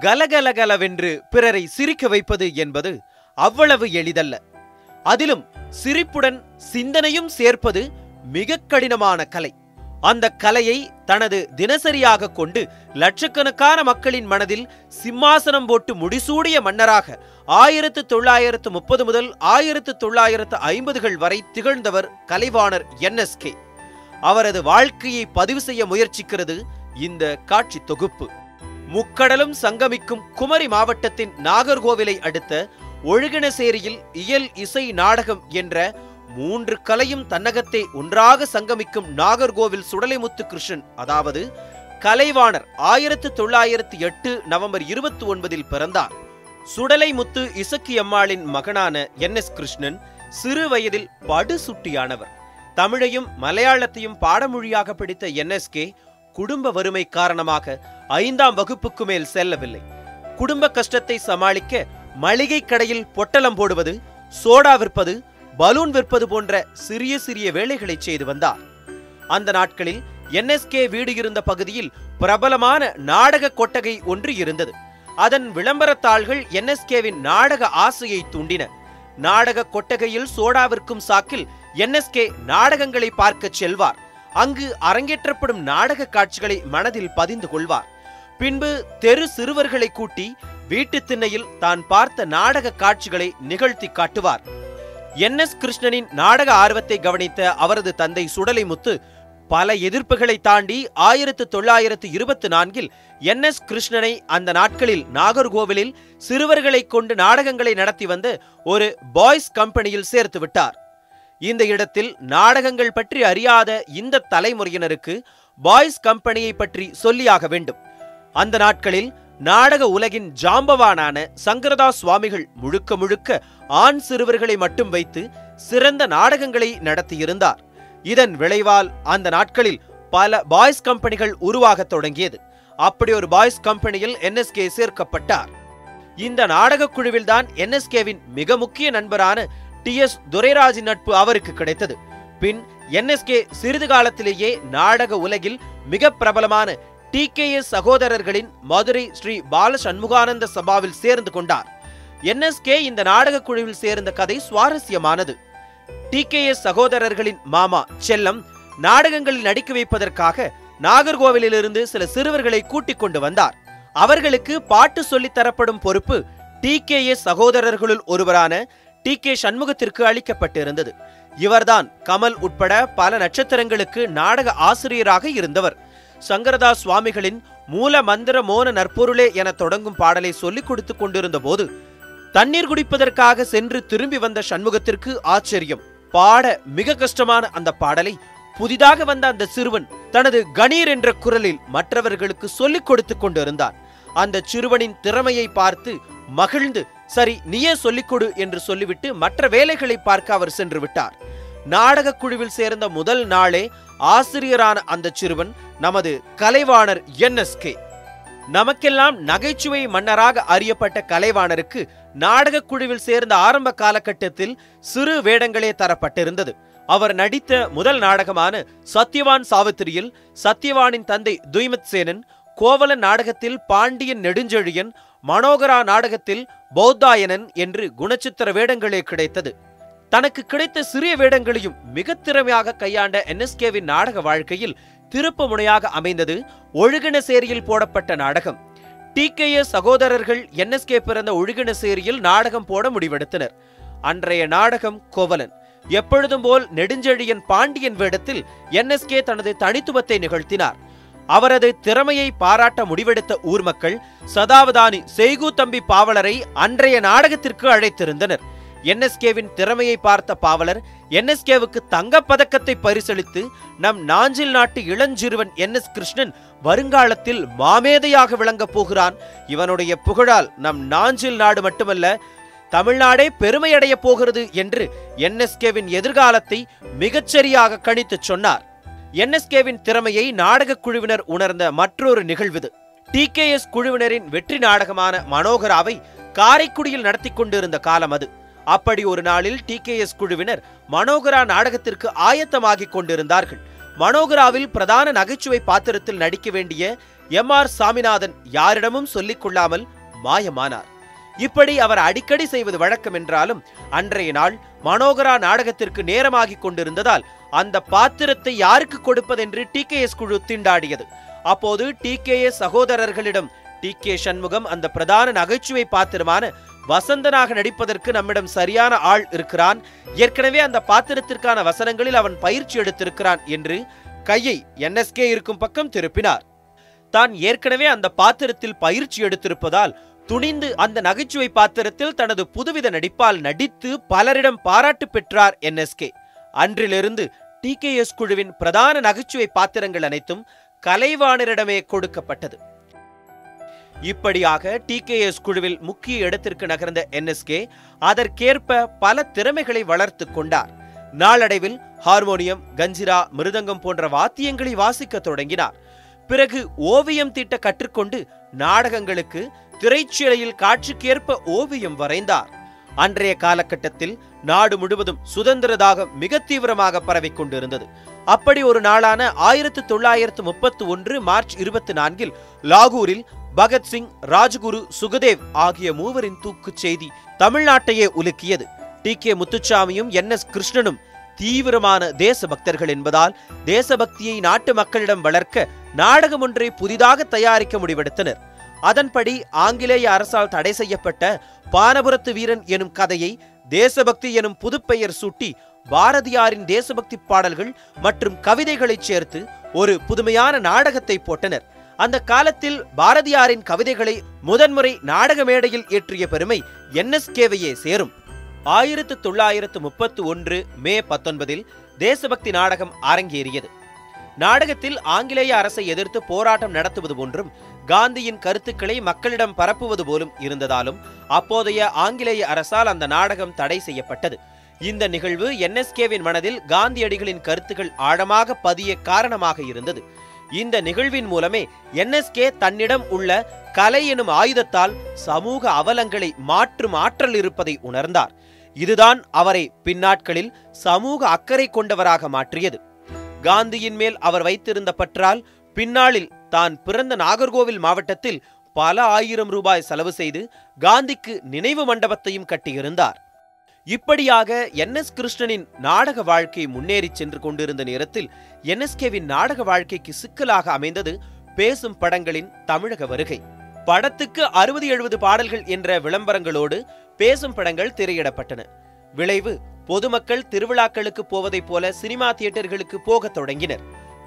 கலகலகலவென்று பிறரை சிரிக்க வைப்பது என்பது அவ்வளவு எளிதல்ல. அதிலும் சிரிப்புடன் சிந்தனையும் சேர்ப்பது மிக கடினமான கலை. அந்த கலையை தனது தினசரியாக கொண்டு லட்சக்கணக்கான மக்களின் மனதில் சிம்மாசனம் போட்டு முடிசூடிய மன்னராக ஆயிரத்து தொள்ளாயிரத்து முப்பது முதல் ஆயிரத்து தொள்ளாயிரத்து ஐம்பதுகள் வரை திகழ்ந்தவர் கலைவாணர் என்எஸ்கே. அவரது வாழ்க்கையை பதிவு செய்ய முயற்சிக்கிறது இந்த காட்சி தொகுப்பு. முக்கடலும் சங்கமிக்கும் குமரி மாவட்டத்தின் நாகர்கோவிலை அடுத்த ஒழுகினசேரியில் இயல் இசை நாடகம் என்ற மூன்று கலையும் தன்னகத்தை ஒன்றாக சங்கமிக்கும் நாகர்கோவில் சுடலைமுத்து கிருஷ்ணன் அதாவது கலைவாணர் ஆயிரத்து தொள்ளாயிரத்து எட்டு நவம்பர் இருபத்தி ஒன்பதில் பிறந்தார். சுடலைமுத்து இசக்கியம்மாளின் மகனான என் எஸ் கிருஷ்ணன் சிறு வயதில் படுசுட்டியானவர். தமிழையும் மலையாளத்தையும் பாடமொழியாக படித்த கே குடும்ப வறுமை காரணமாக ஐந்தாம் வகுப்புக்கு மேல் செல்லவில்லை. குடும்ப கஷ்டத்தை சமாளிக்க மளிகை கடையில் பொட்டலம் போடுவது சோடா விற்பது பலூன் விற்பது போன்ற சிறிய சிறிய வேலைகளை செய்து வந்தார். அந்த நாட்களில் என்எஸ்கே வீடு இருந்த பகுதியில் பிரபலமான நாடக கொட்டகை ஒன்று இருந்தது. அதன் விளம்பரத்தாள்கள் என்எஸ்கேவின் நாடக ஆசையை தூண்டின. நாடக கொட்டகையில் சோடா விற்கும் சாக்கில் என்எஸ்கே நாடகங்களை பார்க்கச் செல்வார். அங்கு அரங்கேற்றப்படும் நாடக காட்சிகளை மனதில் பதிந்து கொள்வார். பின்பு தெரு சிறுவர்களை கூட்டி வீட்டு திண்ணையில் தான் பார்த்த நாடக காட்சிகளை நிகழ்த்தி காட்டுவார். என். எஸ். கிருஷ்ணனின் நாடக ஆர்வத்தை கவனித்த அவரது தந்தை சுடலைமுத்து பல எதிர்ப்புகளை தாண்டி ஆயிரத்து தொள்ளாயிரத்து இருபத்தி நான்கில் என். எஸ். கிருஷ்ணனை அந்த நாட்களில் நாகர்கோவிலில் சிறுவர்களை கொண்டு நாடகங்களை நடத்தி வந்த ஒரு பாய்ஸ் கம்பெனியில் சேர்த்து விட்டார். இந்த இடத்தில் நாடகங்கள் பற்றி அறியாத இந்த தலைமுறையினருக்கு பாய்ஸ் கம்பெனியை பற்றி சொல்லியாக வேண்டும். அந்த நாட்களில் நாடக உலகின் ஜாம்பவானான சங்கரதாஸ் சுவாமிகள் முழுக்க முழுக்க ஆண் சிறுவர்களை மட்டும் வைத்து சிறந்த நாடகங்களை நடத்தியிருந்தார். இதன் விளைவால் அந்த நாட்களில் பல பாய்ஸ் கம்பெனிகள் உருவாகத் தொடங்கியது. அப்படி ஒரு பாய்ஸ் கம்பெனியில் என்எஸ்கே சேர்க்கப்பட்டார். இந்த நாடகக் குழுவில்தான் என்எஸ்கேவின் மிக முக்கிய நண்பரான டி எஸ் துரைராஜின் நட்பு அவருக்கு கிடைத்தது. பின் என்எஸ்கே சிறிது காலத்திலேயே நாடக உலகில் மிக பிரபலமான டி கே எஸ் சகோதரர்களின் மதுரை ஸ்ரீ பால சண்முகானந்த சபாவில் சேர்ந்து கொண்டார். என்எஸ்கே இந்த நாடகக் குழுவில் சேர்ந்த கதை சுவாரஸ்யமானது. டி கே எஸ் சகோதரர்களின் மாமா செல்லம் நாடகங்களில் நடிக்க வைப்பதற்காக நாகர்கோவிலிருந்து சில சிறுவர்களை கூட்டிக் கொண்டு வந்தார். அவர்களுக்கு பாட்டு சொல்லித் தரப்படும் பொறுப்பு டி கே எஸ் சகோதரர்களுள் ஒருவரான டி கே சண்முகத்திற்கு அளிக்கப்பட்டிருந்தது. இவர்தான் கமல் உட்பட பல நட்சத்திரங்களுக்கு நாடக ஆசிரியராக இருந்தவர். சங்கரதாஸ் சுவாமிகளின் மூல மந்திர மோன நற்பொருளே என தொடங்கும் பாடலை சொல்லிக் கொடுத்துக் கொண்டிருந்த போது தண்ணீர் குடிப்பதற்காக சென்று திரும்பி வந்த சண்முகத்திற்கு ஆச்சரியம். பாட மிக கஷ்டமான அந்த பாடலை புதிதாக வந்த அந்த சிறுவன் தனது கணீர் என்ற குரலில் மற்றவர்களுக்கு சொல்லிக் கொடுத்துக் கொண்டிருந்தான். அந்த சிறுவனின் திறமையை பார்த்து மகிழ்ந்து சரி நீயே சொல்லிக் கொடு என்று சொல்லிவிட்டு மற்ற வேலைகளை பார்க்க அவர் சென்று விட்டார். நாடகக் குழுவில் சேர்ந்த முதல் நாளே ஆசிரியரான அந்த சிறுவன் நமது கலைவாணர் என்எஸ்கே. நமக்கெல்லாம் நகைச்சுவை மன்னராக அறியப்பட்ட கலைவாணருக்கு நாடகக் குழுவில் சேர்ந்த ஆரம்ப காலகட்டத்தில் சிறு வேடங்களே தரப்பட்டிருந்தது. அவர் நடித்த முதல் நாடகமான சத்யவான் சாவித்திரியில் சத்யவானின் தந்தை துய்மத் சேனன் கோவல நாடகத்தில் பாண்டியன் நெடுஞ்செழியன் மனோகரா நாடகத்தில் பௌத்தாயனன் என்று குணச்சித்திர வேடங்களே கிடைத்தது. தனக்கு கிடைத்த சிறிய வேடங்களையும் மிக திறமையாக கையாண்ட என்எஸ்கேவின் நாடக வாழ்க்கையில் திருப்பு முனையாக அமைந்தது ஒழுகினசேரியில் போடப்பட்ட நாடகம். டி கே எஸ் சகோதரர்கள் என்எஸ்கே பிறந்த ஒழுகினசேரியில் நாடகம் போட முடிவெடுத்தனர். அன்றைய நாடகம் கோவலன். எப்பொழுதும் போல் நெடுஞ்செழியன் பாண்டியன் வேடத்தில் என்எஸ்கே தனது தனித்துவத்தை நிகழ்த்தினார். அவரது திறமையை பாராட்ட முடிவெடுத்த ஊர் மக்கள் சதாவதானி செய்கு தம்பி பாவலரை அன்றைய நாடகத்திற்கு அழைத்திருந்தனர். என்எஸ்கேவின் திறமையை பார்த்த பாவலர் என்எஸ்கேவுக்கு தங்கப் பதக்கத்தை பரிசளித்து நம் நாஞ்சில் நாட்டு இளஞ்சிறுவன் என் எஸ் கிருஷ்ணன் வருங்காலத்தில் மாமேதையாக விளங்கப் போகிறான். இவனுடைய புகழால் நம் நாஞ்சில் நாடு மட்டுமல்ல தமிழ்நாடே பெருமையடைய போகிறது என்று என்எஸ்கேவின் எதிர்காலத்தை மிகச்சரியாக கணித்துச் சொன்னார். என்எஸ்கேவின் திறமையை நாடகக் குழுவினர் உணர்ந்த மற்றொரு நிகழ்வுது. எஸ் குழுவினரின் வெற்றி நாடகமான மனோகராவை காரைக்குடியில் நடத்தி கொண்டிருந்த காலம் அது. அப்படி ஒரு நாளில் டி கே எஸ் குழுவினர் மனோகரா நாடகத்திற்கு ஆயத்தமாகிக் கொண்டிருந்தார்கள். மனோகராவில் பிரதான நகைச்சுவை பாத்திரத்தில் நடிக்க வேண்டிய எம் ஆர் சாமிநாதன் யாரிடமும் சொல்லிக் கொள்ளாமல் மாயமானார். இப்படி அவர் அடிக்கடி செய்வது வழக்கம் என்றாலும் அன்றைய நாள் மனோகரா நாடகத்திற்கு நேரமாகிக் கொண்டிருந்ததால் அந்த பாத்திரத்தை யாருக்கு கொடுப்பதென்று டி கே எஸ் குழு திண்டாடியது. அப்போது டி கே எஸ் சகோதரர்களிடம் டி கே சண்முகம் அந்த பிரதான நகைச்சுவை பாத்திரமான வசந்தனாக நடிப்பதற்கு நம்மிடம் சரியான ஆள் இருக்கிறான். ஏற்கனவே அந்த பாத்திரத்திற்கான வசனங்களில் அவன் பயிற்சி எடுத்திருக்கிறான் என்று கையை என்எஸ்கே இருக்கும் பக்கம் திருப்பினார். தான் ஏற்கனவே அந்த பாத்திரத்தில் பயிற்சி எடுத்திருப்பதால் துணிந்து அந்த நகைச்சுவை பாத்திரத்தில் தனது புதுவித நடிப்பால் நடித்து பலரிடம் பாராட்டு பெற்றார் என்எஸ்கே. அன்றிலிருந்து டி கே எஸ் குழுவின் பிரதான நகைச்சுவை பாத்திரங்கள் அனைத்தும் கலைவாணரிடமே கொடுக்கப்பட்டது. இப்படியாக டி கே எஸ் குழுவில் முக்கிய இடத்திற்கு நகர்ந்த என்எஸ்கே அதற்கேற்ப பல திறமைகளை வளர்த்து கொண்டார். நாளடைவில் ஹார்மோனியம் கஞ்சிரா மிருதங்கம் போன்ற வாத்தியங்களை வாசிக்க தொடங்கினார். பிறகு ஓவியம் தீட்ட கற்றுக்கொண்டு நாடகங்களுக்கு திரைச்சீலையில் காட்சிக்கேற்ப ஓவியம் வரைந்தார். அன்றைய காலகட்டத்தில் நாடு முழுவதும் சுதந்திர தாகம் மிக தீவிரமாக பரவிக் கொண்டிருந்தது. அப்படி ஒரு நாளான ஆயிரத்து தொள்ளாயிரத்து முப்பத்தி ஒன்று மார்ச் இருபத்தி நான்கில் லாகூரில் பகத்சிங் ராஜகுரு சுகதேவ் ஆகிய மூவரின் தூக்குச் செய்தி தமிழ்நாட்டையே உலுக்கியது. டி. கே. முத்துச்சாமியும் என். எஸ். கிருஷ்ணனும் தீவிரமான தேசபக்தர்கள் என்பதால் தேசபக்தியை நாட்டு மக்களிடம் வளர்க்க நாடகம் ஒன்றை புதிதாக தயாரிக்க முடிவெடுத்தனர். அதன்படி ஆங்கிலேய அரசால் தடை செய்யப்பட்ட பானபுரத்து வீரன் எனும் கதையை தேசபக்தி எனும் புதுப்பெயர் சூட்டி பாரதியாரின் தேசபக்தி பாடல்கள் மற்றும் கவிதைகளைச் சேர்த்து ஒரு புதுமையான நாடகத்தை போட்டனர். அந்த காலத்தில் பாரதியாரின் கவிதைகளை முதன்முறை நாடக மேடையில் ஏற்றிய பெருமை என்எஸ்கேவையே சேரும். ஆயிரத்து தொள்ளாயிரத்து முப்பத்து ஒன்று மே பத்தொன்பதில் தேசபக்தி நாடகம் அரங்கேறியது. நாடகத்தில் ஆங்கிலேய அரசை எதிர்த்து போராட்டம் நடத்துவது போன்றும் காந்தியின் கருத்துக்களை மக்களிடம் பரப்புவது போலும் இருந்ததாலும் அப்போதைய ஆங்கிலேய அரசால் அந்த நாடகம் தடை செய்யப்பட்டது. இந்த நிகழ்வு என்எஸ்கேவின் மனதில் காந்தியடிகளின் கருத்துக்கள் ஆழமாக பதிய காரணமாக இருந்தது. இந்த நிகழ்வின் மூலமே என்எஸ்கே தன்னிடம் உள்ள கலை எனும் ஆயுதத்தால் சமூக அவலங்களை மாற்றும் ஆற்றல் இருப்பதை உணர்ந்தார். இதுதான் அவரை பின்னாட்களில் சமூக அக்கறை கொண்டவராக மாற்றியது. காந்தியின் மேல் அவர் வைத்திருந்த பற்றால் பின்னாளில் தான் பிறந்த நாகர்கோவில் மாவட்டத்தில் பல ஆயிரம் ரூபாய் செலவு செய்து காந்திக்கு நினைவு மண்டபத்தையும் கட்டியிருந்தார். இப்படியாக என் எஸ் கிருஷ்ணனின் நாடக வாழ்க்கை முன்னேறி சென்று கொண்டிருந்த நேரத்தில் என்எஸ்கேவின் நாடக வாழ்க்கைக்கு சிக்கலாக அமைந்தது பேசும் படங்களின் தமிழக வருகை. படத்துக்கு அறுபது எழுபது பாடல்கள் என்ற விளம்பரங்களோடு பேசும் படங்கள் திரையிடப்பட்டன. விளைவு பொதுமக்கள் திருவிழாக்களுக்கு போவதைப் போல சினிமா தியேட்டர்களுக்கு போகத் தொடங்கினர்.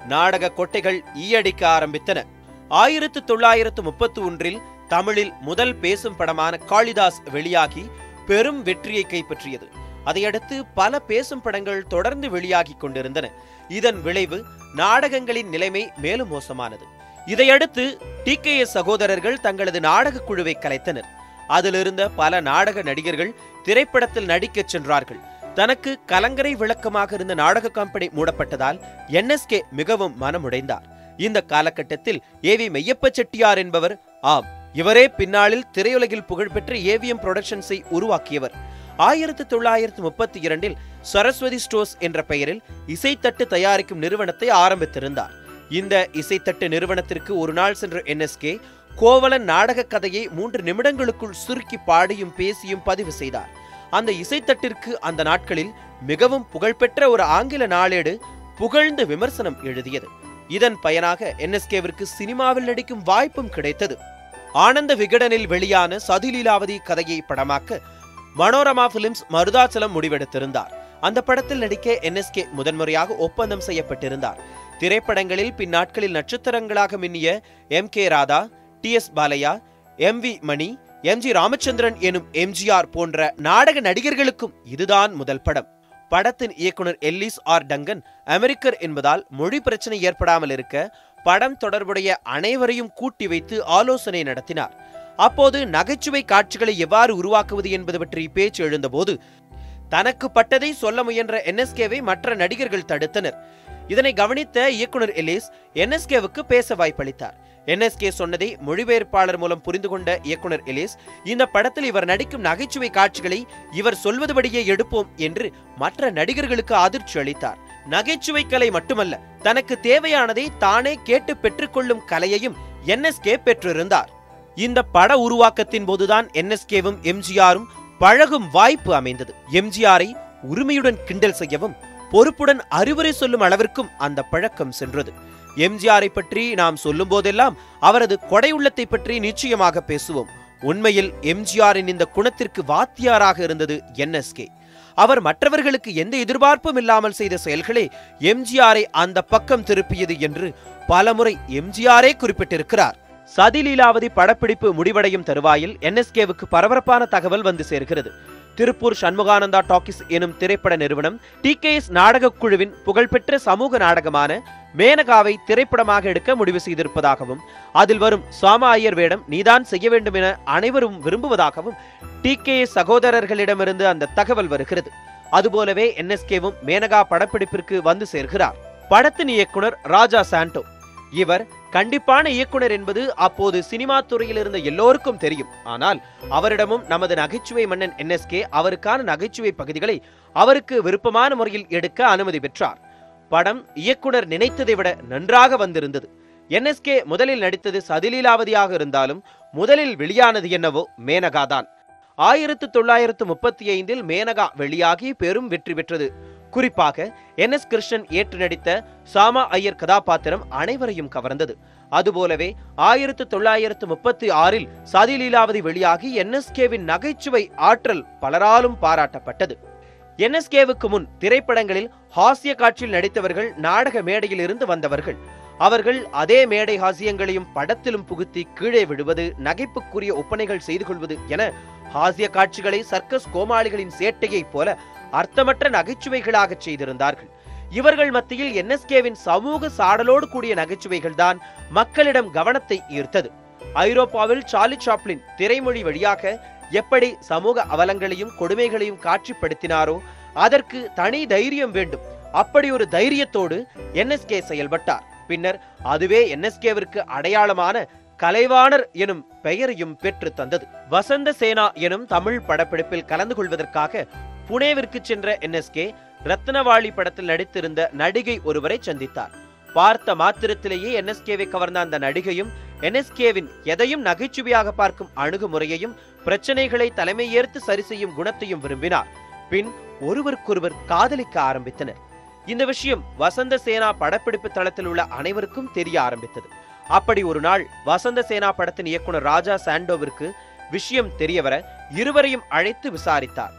நாடக கொட்டைகள் ஈயடிக்க ஆரம்பித்தன. ஆயிரத்து தொள்ளாயிரத்து முப்பத்தி ஒன்றில் தமிழில் முதல் பேசும் படமான காளிதாஸ் வெளியாகி பெரும் வெற்றியை கைப்பற்றியது. அதையடுத்து பல பேசும் படங்கள் தொடர்ந்து வெளியாகிக் கொண்டிருந்தன. இதன் விளைவு நாடகங்களின் நிலைமை மேலும் மோசமானது. இதையடுத்து டி. கே. எஸ். சகோதரர்கள் தங்களது நாடக குழுவை கலைத்தனர். அதிலிருந்த பல நாடக நடிகர்கள் திரைப்படத்தில் நடிக்கச் சென்றார்கள். தனக்கு கலங்கரை விளக்கமாக இருந்த நாடக கம்பெனி மூடப்பட்டதால் என்எஸ்கே மிகவும் மனமுடைந்தார். இந்த காலகட்டத்தில் ஏ. வி. மெய்யப்ப செட்டியார் என்பவர் ஆம் இவரே பின்னாளில் திரையுலகில் புகழ்பெற்ற ஏவிஎம் புரொடக்ஷன்ஸை உருவாக்கியவர். ஆயிரத்தி தொள்ளாயிரத்தி முப்பத்தி இரண்டில் சரஸ்வதி ஸ்டோர்ஸ் என்ற பெயரில் இசைத்தட்டு தயாரிக்கும் நிறுவனத்தை ஆரம்பித்திருந்தார். இந்த இசைத்தட்டு நிறுவனத்திற்கு ஒரு நாள் சென்ற என்எஸ்கே கோவலன் நாடக கதையை மூன்று நிமிடங்களுக்குள் சுருக்கி பாடியும் பேசியும் பதிவு செய்தார். அந்த இசைத்தட்டிற்கு அந்த நாட்களில் மிகவும் புகழ்பெற்ற ஒரு ஆங்கில நாளேடு புகழ்ந்து விமர்சனம் எழுதியது. இதன் பயனாக என்எஸ்கேவிற்கு சினிமாவில் நடிக்கும் வாய்ப்பும் கிடைத்தது. ஆனந்த விகடனில் வெளியான சதிலீலாவதி கதையை படமாக்க மனோரமா பிலிம்ஸ் மருதாச்சலம் முடிவெடுத்திருந்தார். அந்த படத்தில் நடிக்க என்எஸ்கே முதன்முறையாக ஒப்பந்தம் செய்யப்பட்டிருந்தார். திரைப்படங்களில் பின்னாட்களில் நட்சத்திரங்களாக மின்னிய M K Radha T S Balaiah M V Mani M G Ramachandran எனும் எம்ஜிஆர் போன்ற நாடக நடிகர்களுக்கும் இதுதான் முதல் படம். படத்தின் இயக்குனர் எல்லிஸ் ஆர் டங்கன் அமெரிக்கர் என்பதால் மொழி பிரச்சனை ஏற்படாமல் இருக்க படம் தொடர்புடைய அனைவரையும் கூட்டி வைத்து ஆலோசனை நடத்தினார். அப்போது நகைச்சுவை காட்சிகளை எவ்வாறு உருவாக்குவது என்பது பற்றி பேச்சு எழுந்தபோது தனக்கு பட்டதை சொல்ல முயன்ற என்எஸ்கேவை மற்ற நடிகர்கள் தடுத்தனர். இதனை கவனித்த இயக்குனர் எலிஸ் என்எஸ்கேவுக்கு பேச வாய்ப்பளித்தார். என்எஸ்கே சொன்னதை மொழிபெயர்ப்பாளர் மூலம் புரிந்து கொண்ட இயக்குனர் எலிஸ் இந்த படத்தில் இவர் நடிக்கும் நகைச்சுவை காட்சிகளை இவர் சொல்வதுபடியே எடுப்போம் என்று மற்ற நடிகர்களுக்கு அதிர்ச்சி அளித்தார். நகைச்சுவை கலை மட்டுமல்ல தனக்கு தேவையானதை தானே கேட்டு பெற்றுக்கொள்ளும் கலையையும் என்எஸ்கே பெற்றிருந்தார். இந்த பட உருவாக்கத்தின் போதுதான் என்எஸ்கேவும் எம்ஜிஆரும் பழகும் வாய்ப்பு அமைந்தது. எம்ஜிஆரை உரிமையுடன் கிண்டல் செய்யவும் பொறுப்புடன் அறிவுரை சொல்லும் அளவிற்கும் அந்த பழக்கம் சென்றது. எம்ஜிஆரை பற்றி நாம் சொல்லும் போதெல்லாம் அவரது கொடை உள்ளத்தை பற்றி நிச்சயமாக பேசுவோம். உண்மையில் எம்ஜிஆரின் இந்த குணத்திற்கு வாத்தியாராக இருந்தது என்எஸ்கே. அவர் மற்றவர்களுக்கு எந்த எதிர்பார்ப்பும் இல்லாமல் செய்த செயல்களே எம்ஜிஆரை அந்த பக்கம் திருப்பியது என்று பலமுறை எம்ஜிஆரே குறிப்பிட்டிருக்கிறார். சதிலீலாவதி படப்பிடிப்பு முடிவடையும் தருவாயில் என்எஸ்கேவுக்கு பரபரப்பான தகவல் வந்து சேர்கிறது. திருப்பூர் சண்முகானந்தா டாக்கிஸ் எனும் திரைப்பட நிறுவனம் எஸ் நாடகக் குழுவின் புகழ்பெற்ற சமூக நாடகமான மேனகாவை திரைப்படமாக எடுக்க முடிவு செய்திருப்பதாகவும் அதில் வரும் சாமா ஐயர் வேடம் நீதான் செய்ய வேண்டும் என அனைவரும் விரும்புவதாகவும் டிகேஎஸ் சகோதரர்களிடமிருந்து அந்த தகவல் வருகிறது. அதுபோலவே என்எஸ்கேவும் மேனகா படப்பிடிப்பிற்கு வந்து சேர்கிறார். படத்தின் இயக்குனர் ராஜா சாண்டோ. இவர் கண்டிப்பான இயக்குனர் என்பது அப்போது சினிமா துறையில் இருந்த எல்லோருக்கும் தெரியும். ஆனால் அவரிடமும் நமது நகைச்சுவை மன்னன் என்எஸ்கே அவருக்கான நகைச்சுவை பகுதிகளை அவருக்கு விருப்பமான முறையில் எடுக்க அனுமதி பெற்றார். படம் இயக்குனர் நினைத்ததை விட நன்றாக வந்திருந்தது. என்எஸ்கே முதலில் நடித்தது சதிலீலாவதியாக இருந்தாலும் முதலில் வெளியானது என்னவோ மேனகா தான். ஆயிரத்து தொள்ளாயிரத்து முப்பத்தி ஐந்தில் மேனகா வெளியாகி பெரும் வெற்றி பெற்றது. குறிப்பாக என் எஸ் கிருஷ்ணன் ஏற்று நடித்த சாமா ஐயர் கதாபாத்திரம் அனைவரையும் கவர்ந்தது. அதுபோலவே ஆயிரத்து தொள்ளாயிரத்து முப்பத்தி ஆறில் சதிலீலாவதி வெளியாகி என்எஸ்கேவின் நகைச்சுவை ஆற்றல் பலராலும் பாராட்டப்பட்டது. என்எஸ்கேவுக்கு முன் திரைப்படங்களில் ஹாஸ்ய காட்சியில் நடித்தவர்கள் நாடக மேடையில் இருந்து வந்தவர்கள். அவர்கள் அதே மேடை ஹாசியங்களையும் படத்திலும் புகுத்தி கீழே விடுவது நகைப்புக்குரிய ஒப்பனைகள் செய்து கொள்வது என ஹாஸ்ய காட்சிகளை சர்க்கஸ் கோமாளிகளின் சேட்டையைப் போல அர்த்தமற்ற நகைச்சுவைகளாக செய்திருந்தார்கள். இவர்கள் மத்தியில் என்எஸ்கேவின் சமூக சாடலோடு கூடிய நகைச்சுவைகள் தான் மக்களிடம் கவனத்தை ஈர்த்தது. ஐரோப்பாவில் சார்லி சாப்ளின் திரைமொழி வழியாக எப்படி சமூக அவலங்களையும் கொடுமைகளையும் காட்சிப்படுத்தினாரோ அதற்கு தனி தைரியம் வேண்டும். அப்படி ஒரு தைரியத்தோடு என்எஸ்கே செயல்பட்டார். பின்னர் அதுவே என்எஸ்கேவிற்கு அடையாளமான கலைவாணர் எனும் பெயரையும் பெற்று தந்தது. வசந்த சேனா எனும் தமிழ் படப்பிடிப்பில் கலந்து கொள்வதற்காக புனேவிற்கு சென்ற என்எஸ்கே ரத்னவாளி படத்தில் நடித்திருந்த நடிகை ஒருவரை சந்தித்தார். பார்த்த மாத்திரத்திலேயே என்எஸ்கேவை கவர்ந்த அந்த நடிகையும் என்எஸ்கேவின் எதையும் நகைச்சுவையாக பார்க்கும் அணுகுமுறையையும் பிரச்சனைகளை தலைமை ஏற்று சரி செய்யும் குணத்தையும் விரும்பினார். பின் ஒருவருக்கொருவர் காதலிக்க ஆரம்பித்தனர். இந்த விஷயம் வசந்த சேனா படப்பிடிப்பு தளத்தில் உள்ள அனைவருக்கும் தெரிய ஆரம்பித்தது. அப்படி ஒரு நாள் வசந்த சேனா படத்தின் இயக்குனர் ராஜா சாண்டோவிற்கு விஷயம் தெரியவர இருவரையும் அழைத்து விசாரித்தார்.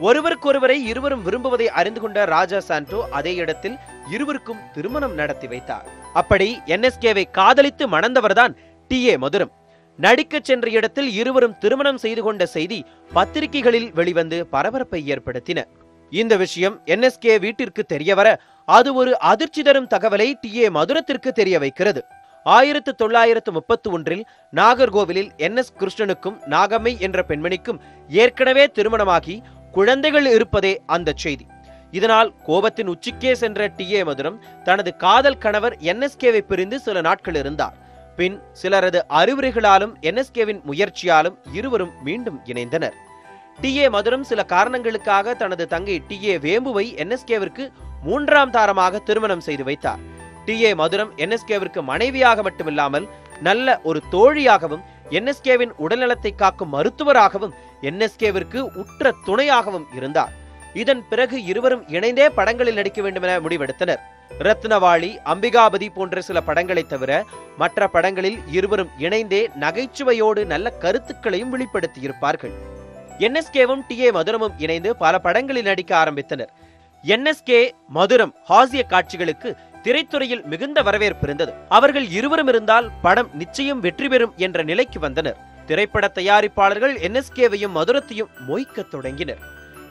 ஒருவருக்கொருவரை இருவரும் விரும்புவதை அறிந்து கொண்ட ராஜா சாண்டோ அதே இடத்தில் இருவருக்கும் திருமணம் நடத்தி வைத்தார். அப்படி என்எஸ்கேவை காதலித்து மணந்தவர்தான் டி ஏ மதுரம். நடிக்கச் சென்ற இடத்தில் இருவரும் திருமணம் செய்து கொண்ட செய்தி பத்திரிகைகளில் வெளிவந்து பரபரப்பை ஏற்படுத்தின. இந்த விஷயம் என்எஸ்கே வீட்டிற்கு தெரியவர அது ஒரு அதிர்ச்சி தரும் தகவலை டி ஏ மதுரத்திற்கு தெரிய வைக்கிறது. ஆயிரத்து தொள்ளாயிரத்து முப்பத்தி ஒன்றில் நாகர்கோவிலில் என் எஸ் கிருஷ்ணனுக்கும் நாகம்மை என்ற பெண்மணிக்கும் ஏற்கனவே திருமணமாகி குழந்தைகள் இருப்பதே அந்த செய்தி. இதனால் கோபத்தின் உச்சிக்கே சென்ற டி ஏ மதுரம் தனது காதல் கணவர் என்எஸ்கேவை பிரிந்து சில நாட்கள் இருந்தார். பின் சிலரது அறிவுரைகளாலும் என்எஸ்கேவின் முயற்சியாலும் இருவரும் மீண்டும் இணைந்தனர். டி. ஏ. மதுரம் சில காரணங்களுக்காக தனது தங்கை டி. ஏ. வேம்புவை என்எஸ்கேவிற்கு மூன்றாம் தாரமாக திருமணம் செய்து வைத்தார். டி. ஏ. மதுரம் என்எஸ்கேவிற்கு மனைவியாக மட்டுமில்லாமல் நல்ல ஒரு தோழியாகவும் என்எஸ்கேவின் உடல்நலத்தை காக்கும் மருத்துவராகவும் என்எஸ்கேவிற்கு உற்ற துணையாகவும் இருந்தார். இதன் பிறகு இருவரும் இணைந்தே படங்களில் நடிக்க வேண்டும் என முடிவெடுத்தனர். ரத்னவாளி அம்பிகாபதி போன்ற சில படங்களை தவிர மற்ற படங்களில் இருவரும் இணைந்தே நகைச்சுவையோடு நல்ல கருத்துக்களையும் வெளிப்படுத்தியிருப்பார்கள். என்எஸ்கேவும் டி ஏ மதுரமும் இணைந்து பல படங்களில் நடிக்க ஆரம்பித்தனர். என்எஸ்கே மதுரம் ஹாசிய காட்சிகளுக்கு திரைத்துறையில் மிகுந்த வரவேற்பு இருந்தது. அவர்கள் இருவரும் இருந்தால் படம் நிச்சயம் வெற்றி பெறும் என்ற நிலைக்கு வந்தனர். திரைப்பட தயாரிப்பாளர்கள் என்எஸ்கேவையும் மதுரத்தையும் மொய்க்கத் தொடங்கினர்.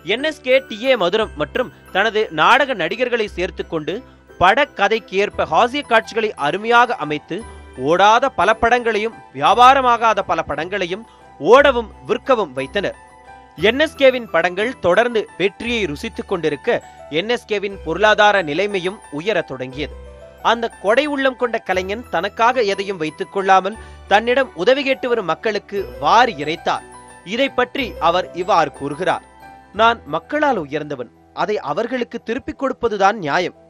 என்எஸ்கே டி ஏ மதுரம் மற்றும் தனது நாடக நடிகர்களை சேர்த்துக்கொண்டு படக்கதைக்கு ஏற்ப ஹாசிய காட்சிகளை அருமையாக அமைத்து ஓடாத பல படங்களையும் வியாபாரமாகாத பல படங்களையும் ஓடவும் விற்கவும் வைத்தனர். என்எஸ்கேவின் படங்கள் தொடர்ந்து வெற்றியை ருசித்துக் கொண்டிருக்க என்எஸ்கேவின் பொருளாதார நிலைமையும் உயரத் தொடங்கியது. அந்த கொடை உள்ளம் கொண்ட கலைஞன் தனக்காக எதையும் வைத்துக் கொள்ளாமல் தன்னிடம் உதவி கேட்டு வரும் மக்களுக்கு வாரி இறைத்தார். இதை பற்றி அவர் இவ்வாறு கூறுகிறார். நான் மக்களால் உயர்ந்தவன். அதை அவர்களுக்கு திருப்பிக் கொடுப்பதுதான் நியாயம்.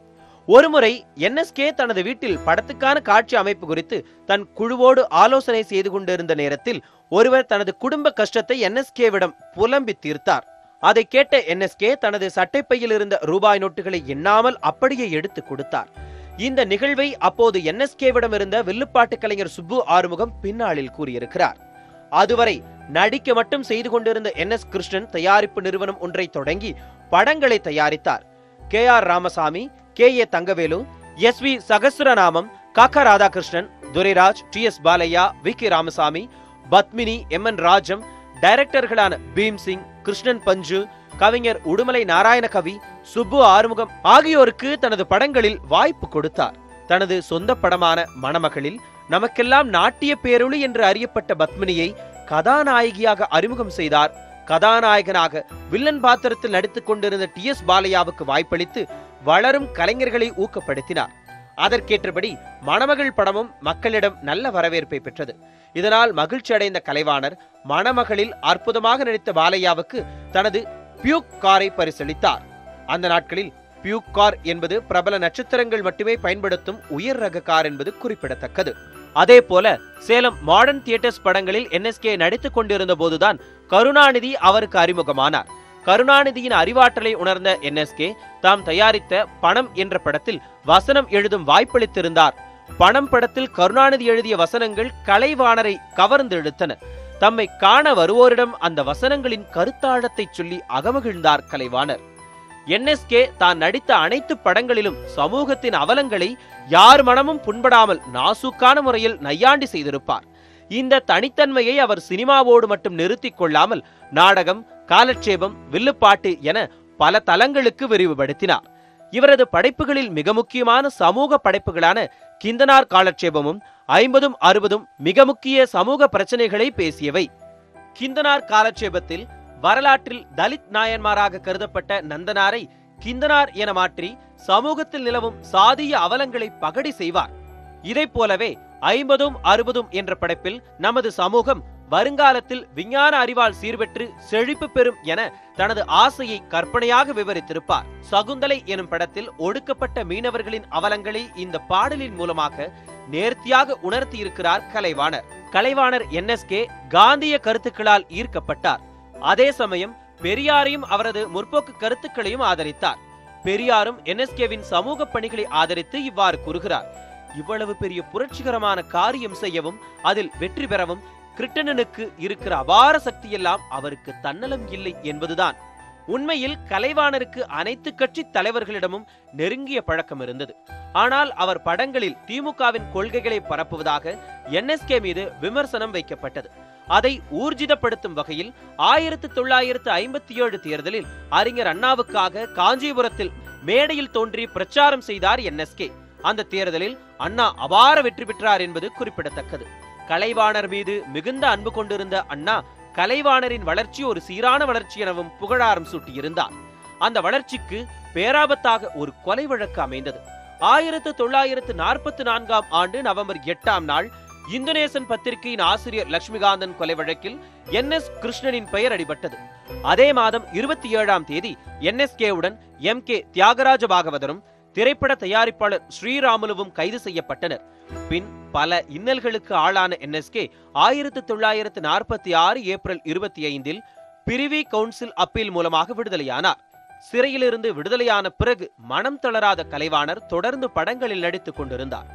ஒருமுறை என்எஸ்கே தனது வீட்டில் படத்துக்கான காட்சி அமைப்பு குறித்து தன் குழுவோடு ஆலோசனை செய்து கொண்டிருந்த நேரத்தில் ஒருவர் தனது குடும்ப கஷ்டத்தை என்எஸ்கேவிடம் புலம்பி தீர்த்தார். அதை கேட்ட என்எஸ்கே தனது சட்டைப்பையில் இருந்த ரூபாய் நோட்டுகளை எண்ணாமல் அப்படியே எடுத்து கொடுத்தார். இந்த நிகழ்வை அப்போது என்எஸ்கேவிடம் இருந்த வில்லுப்பாட்டு கலைஞர் சுப்பு ஆறுமுகம் பின்னாளில் கூறியிருக்கிறார். அதுவரை நடிக்க மட்டும் செய்து கொண்டிருந்த என் எஸ் கிருஷ்ணன் தயாரிப்பு நிறுவனம் ஒன்றை தொடங்கி படங்களை தயாரித்தார். K R Ramasamy K. A. Thangavelu S. V. Sahasranamam Kaka Radhakrishnan Durairaj T. S. Balaiah V. K. Ramasamy Padmini M. N. Rajam டைரக்டர்களான Bhim Singh Krishnan Panju கவிஞர் உடுமலை நாராயணகவி சுப்பு ஆறுமுகம் ஆகியோருக்கு தனது படங்களில் வாய்ப்பு கொடுத்தார். தனது சொந்த படமான மணமகளில் நமக்கெல்லாம் நாட்டிய பேரொளி என்று அறியப்பட்ட பத்மினியை கதாநாயகியாக அறிமுகம் செய்தார். கதாநாயகனாக வில்லன் பாத்திரத்தில் நடித்துக் கொண்டிருந்த டி. எஸ். பாலையாவுக்கு வாய்ப்பளித்து வளரும் கலைஞர்களை ஊக்கப்படுத்தினார். அதற்கேற்றபடி மணமகள் படமும் மக்களிடம் நல்ல வரவேற்பை பெற்றது. இதனால் மகிழ்ச்சி அடைந்த கலைவாணர் மணமகளில் அற்புதமாக நடித்த பாலையாவுக்கு தனது பியூக் காரை பரிசளித்தார். அந்த நாட்களில் பியூக் கார் என்பது பிரபல நட்சத்திரங்கள் மட்டுமே பயன்படுத்தும் உயர் ரக கார் என்பது குறிப்பிடத்தக்கது. அதே போல சேலம் மாடர்ன் தியேட்டர்ஸ் படங்களில் என்எஸ்கே நடித்துக் கொண்டிருந்த போதுதான் கருணாநிதி அவருக்கு அறிமுகமானார். கருணாநிதியின் அறிவாற்றலை உணர்ந்த என்எஸ்கே தாம் தயாரித்த பணம் என்ற படத்தில் வசனம் எழுதும் வாய்ப்பளித்திருந்தார். பணம் படத்தில் கருணாநிதி எழுதிய வசனங்கள் கலைவாணரை கவர்ந்து இழுத்தன தம்மை காண வருவோரிடம் அந்த வசனங்களின் கருத்தாழத்தை சொல்லி அகமகிழ்ந்தார் கலைவாணர். என்எஸ்கே தான் நடித்த அனைத்து படங்களிலும் சமூகத்தின் அவலங்களை யார் மனமும் புண்படாமல் நாசூக்கான முறையில் நையாண்டி செய்திருப்பார். இந்த தனித்தன்மையை அவர் சினிமாவோடு மட்டும் நிறுத்திக் கொள்ளாமல் நாடகம் காலட்சேபம் வில்லுப்பாட்டு என பல தலங்களுக்கு விரிவுபடுத்தினார் இவரது படைப்புகளில் மிக முக்கியமான சமூக படைப்புகளான கிந்தனார் காலட்சேபமும் ஐம்பதும் அறுபதும் மிக முக்கிய சமூக பிரச்சனைகளை பேசியவை. கிந்தனார் காலட்சேபத்தில் வரலாற்றில் தலித் நாயன்மாராக கருதப்பட்ட நந்தனாரை கிந்தனார் என மாற்றி சமூகத்தில் நிலவும் சாதிய அவலங்களை பகடி செய்வார். இதைப் போலவே ஐம்பதும் அறுபதும் என்ற படைப்பில் நமது சமூகம் வருங்காலத்தில் விஞ்ஞான அறிவால் சீர்பெற்று செழிப்பு பெறும் என தனது ஆசையை கற்பனையாக விவரித்திருப்பார். சகுந்தலை எனும் படத்தில் ஒடுக்கப்பட்ட மீனவர்களின் அவலங்களை இந்த பாடலின் மூலமாக நேர்த்தியாக உணர்த்தியிருக்கிறார் கலைவாணர். கலைவாணர் என்எஸ்கே காந்திய கருத்துக்களால் ஈர்க்கப்பட்டார். அதே சமயம் பெரியாரையும் அவரது முற்போக்கு கருத்துக்களையும் ஆதரித்தார். பெரியாரும் என்எஸ்கேவின் சமூக பணிகளை ஆதரித்து இவ்வாறு கூறுகிறார். இவ்வளவு பெரிய புரட்சிகரமான காரியம் செய்யவும் அதில் வெற்றி பெறவும் கிருட்டணனுக்கு இருக்கிற அபார சக்தியெல்லாம் அவருக்கு தன்னலம் இல்லை என்பதுதான். உண்மையில் கலைவாணருக்கு அனைத்து கட்சி தலைவர்களிடமும் நெருங்கிய பழக்கம் இருந்தது. ஆனால் அவர் படங்களில் திமுகவின் கொள்கைகளை பரப்புவதாக என்எஸ்கே மீது விமர்சனம் வைக்கப்பட்டது. அதை ஊர்ஜிதப்படுத்தும் வகையில் ஆயிரத்து தொள்ளாயிரத்து ஐம்பத்தி ஏழு தேர்தலில் அறிஞர் அண்ணாவுக்காக காஞ்சிபுரத்தில் மேடையில் தோன்றி பிரச்சாரம் செய்தார் என்எஸ்கே. அந்த தேர்தலில் அண்ணா அபார வெற்றி பெற்றார் என்பது குறிப்பிடத்தக்கது. கலைவாணர் மீது மிகுந்த அன்பு கொண்டிருந்த அண்ணா கலைவாணரின் வளர்ச்சி ஒரு சீரான வளர்ச்சி எனவும் புகழாரம் சூட்டியிருந்தார். அந்த வளர்ச்சிக்கு பேராபத்தாக ஒரு கொலை வழக்கு அமைந்தது. ஆயிரத்து தொள்ளாயிரத்து நாற்பத்தி நான்காம் ஆண்டு நவம்பர் எட்டாம் நாள் இந்தோனேசன் பத்திரிகையின் ஆசிரியர் லட்சுமிகாந்தன் கொலை வழக்கில் என் எஸ் கிருஷ்ணனின் பெயர் அடிபட்டது. அதே மாதம் இருபத்தி ஏழாம் தேதி என்எஸ்கேவுடன் எம் கே தியாகராஜ பாகவதரும் திரைப்பட தயாரிப்பாளர் ஸ்ரீராமுலுவும் கைது செய்யப்பட்டனர். பின் பல இன்னல்களுக்கு ஆளான என்எஸ்கே ஆயிரத்தி தொள்ளாயிரத்து நாற்பத்தி ஆறு ஏப்ரல் இருபத்தி ஐந்தில் பிரிவி கவுன்சில் அப்பீல் மூலமாக விடுதலையானார். சிறையிலிருந்து விடுதலையான பிறகு மனம் தளராத கலைவாணர் தொடர்ந்து படங்களில் நடித்துக் கொண்டிருந்தார்.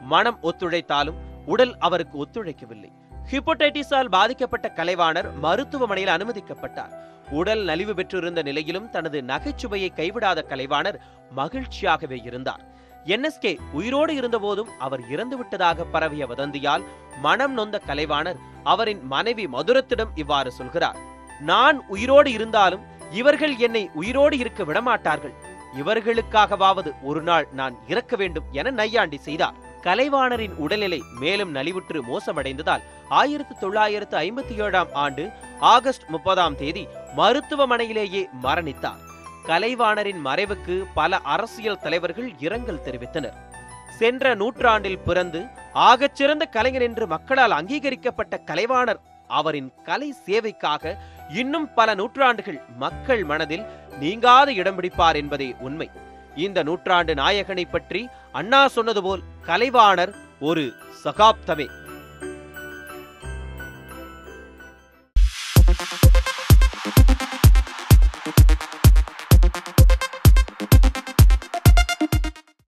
மனம் ஒத்துழைத்தாலும் உடல் அவருக்கு ஒத்துழைக்கவில்லை. ஹிப்போடைட்டிஸால் பாதிக்கப்பட்ட கலைவாணர் மருத்துவமனையில் அனுமதிக்கப்பட்டார். உடல் நலிவு பெற்றிருந்த நிலையிலும் தனது நகைச்சுவையை கைவிடாத கலைவாணர் மகிழ்ச்சியாகவே இருந்தார். என்எஸ்கே உயிரோடு இருந்தபோதும் அவர் இறந்து விட்டதாக பரவிய வதந்தியால் மனம் நொந்த கலைவாணர் அவரின் மனைவி மதுரத்திடம் இவ்வாறு சொல்கிறார். நான் உயிரோடு இருந்தாலும் இவர்கள் என்னை உயிரோடு இருக்க விடமாட்டார்கள். இவர்களுக்காகவாவது ஒரு நாள் நான் இறக்க வேண்டும் என நையாண்டி செய்தார். கலைவாணரின் உடல்நிலை மேலும் நலிவுற்று மோசமடைந்ததால் ஆயிரத்து தொள்ளாயிரத்து ஐம்பத்தி ஏழாம் ஆண்டு ஆகஸ்ட் முப்பதாம் தேதி மருத்துவமனையிலேயே மரணித்தார். கலைவாணரின் மறைவுக்கு பல அரசியல் தலைவர்கள் இரங்கல் தெரிவித்தனர். சென்ற நூற்றாண்டில் பிறந்து ஆகச்சிறந்த கலைஞர் என்று மக்களால் அங்கீகரிக்கப்பட்ட கலைவாணர் அவரின் கலை சேவைக்காக இன்னும் பல நூற்றாண்டுகள் மக்கள் மனதில் நீங்காத இடம் பிடிப்பார் என்பதே உண்மை. இந்த நூற்றாண்டு நாயகனை பற்றி அண்ணா சொன்னது போல் கலைவாணர் ஒரு சகாப்தமே.